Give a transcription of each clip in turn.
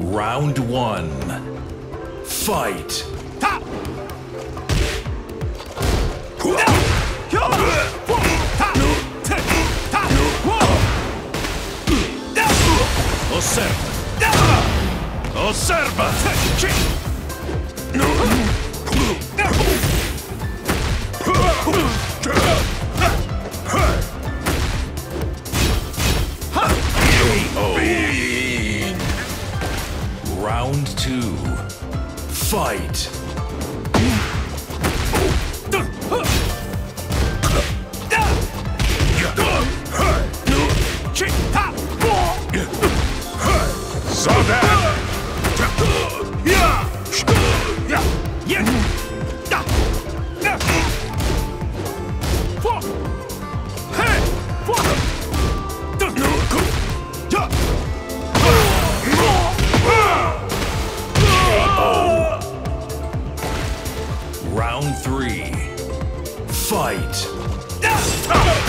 Round one. Fight. Round three. Fight.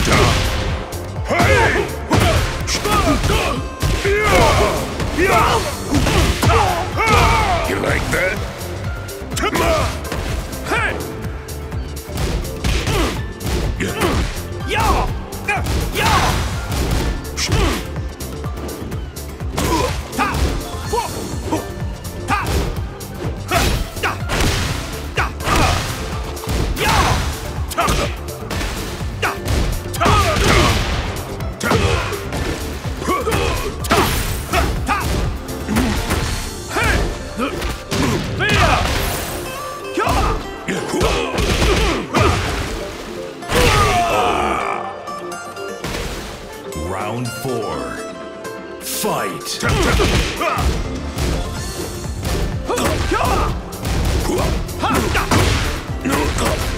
Four. Fight.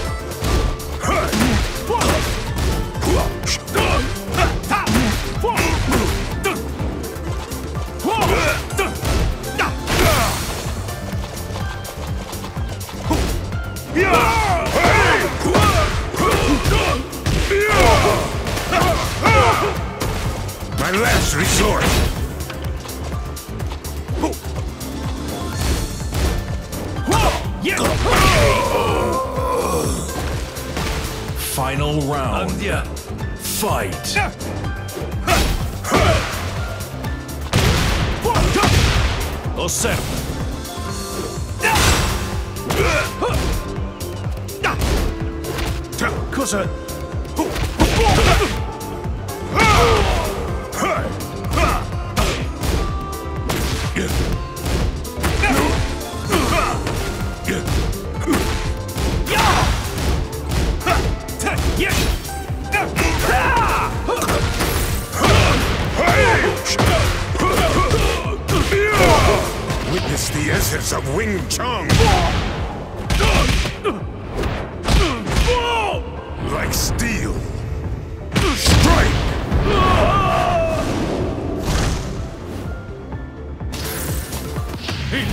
last resort! Final round. Fight. Osserva. Cosa?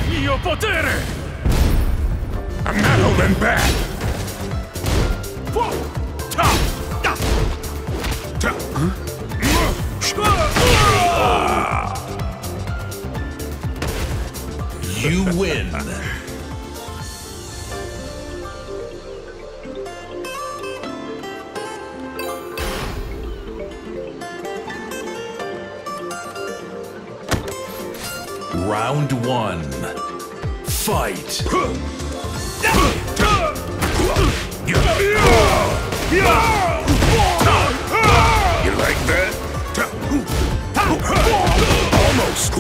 Mio potere! I'm not holding back! You win. Round one. Fight. You like that? Almost!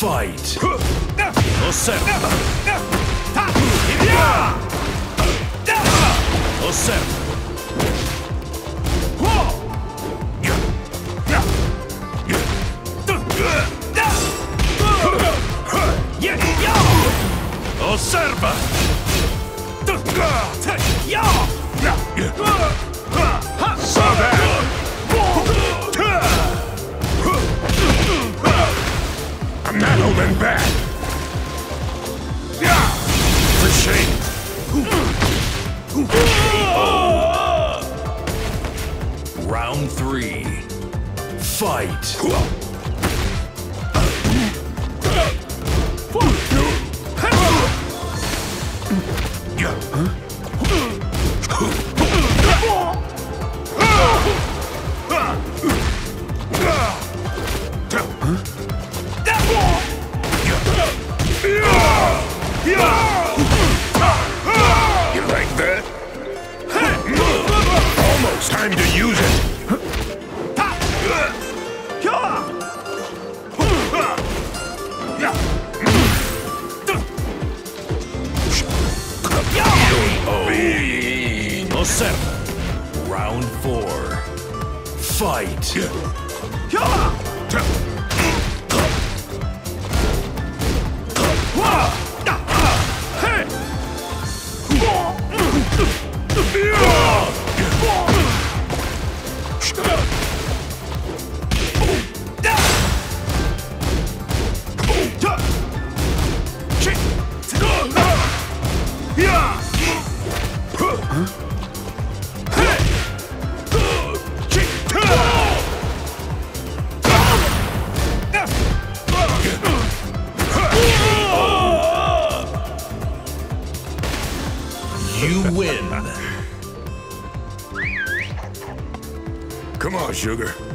Fight! Osserva! Osserva! Osserva! Serve! coming back! Yeah! For shame! Round three. Fight! Round four. Fight! Come on, sugar.